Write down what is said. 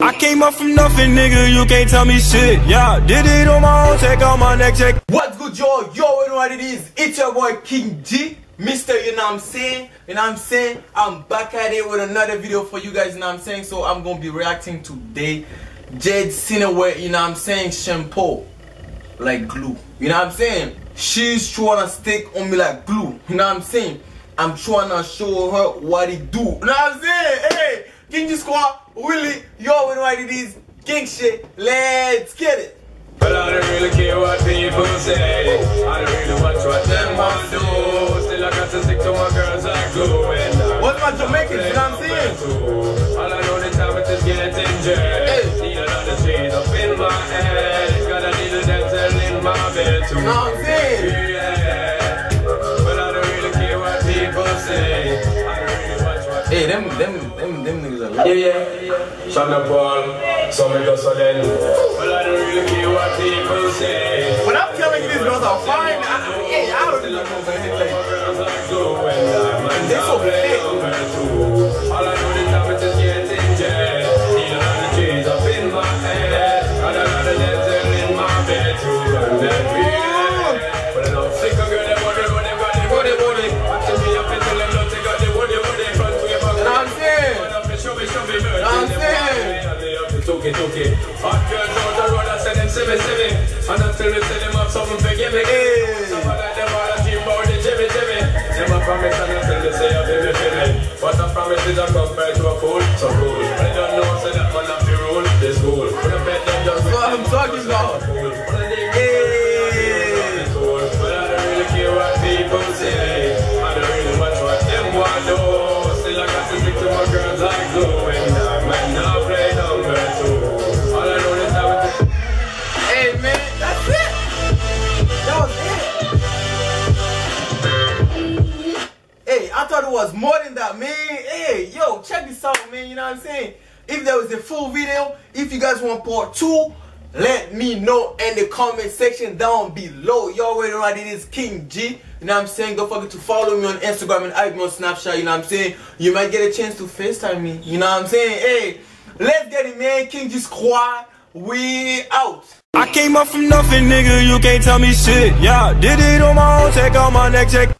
I came up from nothing, nigga, you can't tell me shit. Yeah, did it on my own, take out my neck, check. What's good, y'all? Yo, you know what it is? It's your boy King G, Mr. You know what I'm saying? You know what I'm saying? I'm back at it with another video for you guys, you know what I'm saying? So I'm gonna be reacting today. Jade Chynoweth, you know what I'm saying? Sean Paul. Like glue. You know what I'm saying? She's trying to stick on me like glue. You know what I'm saying? I'm trying to show her what it do. You know what I'm saying? Hey, King G Squad, Willie, yo, you know what it is? King shit. Let's get it. But I don't really care what people say. I don't really watch what them want do. Still I got to stick to my girls like glue. And What's my Jamaican? You know what I'm saying? All I know the time it is getting jet. Hey. Needle on the street up in my head. Got a dental in my bed too. You know what I'm saying? Yeah. But I don't really care what people say. I don't really watch what Hey, them, them, them, them yeah, yeah, yeah. Shonda Paul, so me go so then. Well, I don't really care what people say. When I'm telling you these girls are fine, I, hey, I don't Tuki, tuki. Hot girls the road, I say them see me, see me. And until we see them have something to give me. Hey. Some of them all a dream about the Jimmy, Jimmy. Never promise and until they say a baby, baby. But a promise is a compared to a fool, so cool. I don't know, say that man have the rule, this school. When I bet them just That's what I'm talking about. It was more than that, man. Hey, yo, check this out, man. You know what I'm saying? If there was a full video, if you guys want part two, let me know in the comment section down below. You already know it is, King G. You know what I'm saying? Don't forget to follow me on Instagram and add me on Snapchat. You know what I'm saying? You might get a chance to FaceTime me. You know what I'm saying? Hey, let's get it, man. King G Squad, we out. I came up from nothing, nigga, you can't tell me shit. Yeah, did it on my own, take out my neck, check.